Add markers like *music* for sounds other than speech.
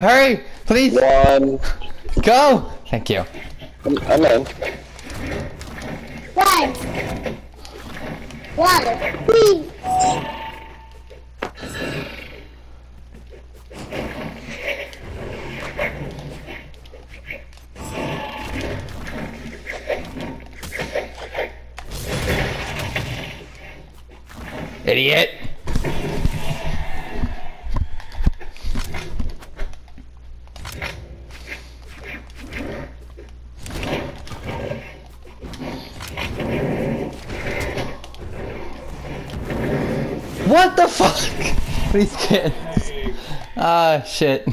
Hurry, please. One. Go. Thank you. I'm, I'm in. One. One. Please. Idiot. What the fuck? *laughs* Please get. Ah, shit.